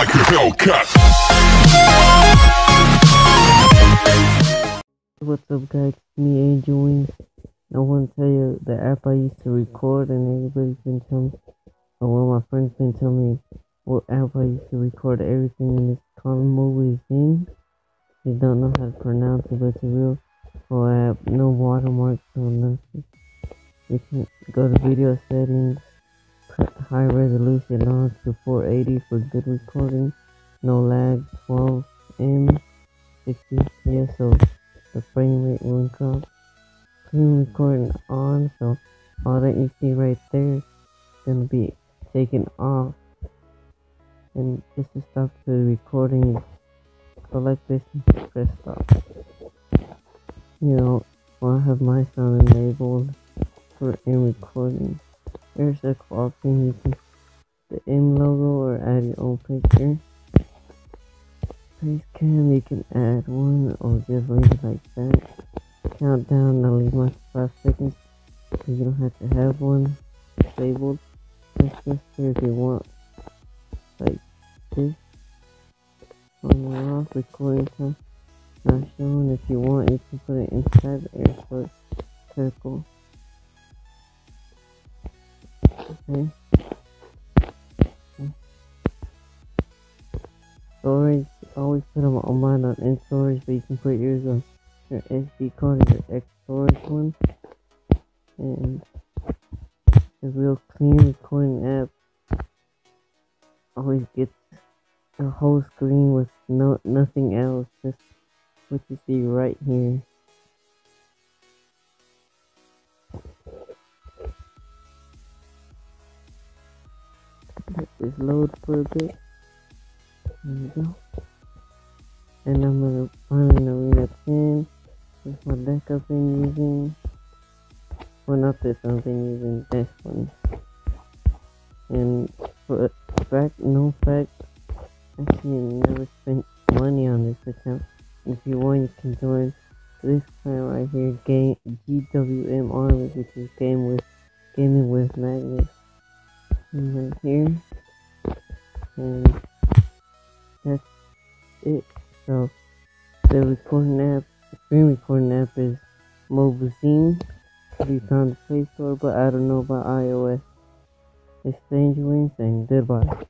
like a Hellcat. What's up guys, it's me Angel Wings. I want to tell you the app I used to record and everybody's been telling me, one of my friends been telling me what app I used to record everything in this column movies in. They don't know how to pronounce it, but it's a real cool app, no watermarks, no nothing. You can go to video settings, high resolution on to 480 for good recording, no lag, 12 M, 60 FPS, so the frame rate won't drop. Screen recording on, so all that you see right there is gonna be taken off. And just to stop the recording, select this and press stop. You know, I have my sound enabled for in recording. A option you can the M logo or add your own picture. Face cam, you can add one or just leave it like that. Countdown, I'll leave my 5 seconds so you don't have to have one disabled. Just here if you want, like this. On or off, recording time not shown. If you want, you can put it inside the airport circle. Mm. Okay. Storage, always put them online on in storage, but you can put yours on your SD card or your X storage one. And a real clean recording app always gets a whole screen with no nothing else, just what you see right here. This load for a bit. There we go. And I'm gonna find an arena 10. This is my deck I've been using. Well, not this one, I've been using this one. And for fact, no fact, I actually never spent money on this account. If you want, you can join this plan right here, game GWM Army, which is game with gaming with Magnus. And right here, and that's it. So the recording app, the screen recording app is Mobizen. To be found in the Play Store, but I don't know about iOS. It's Stranger Wings and goodbye.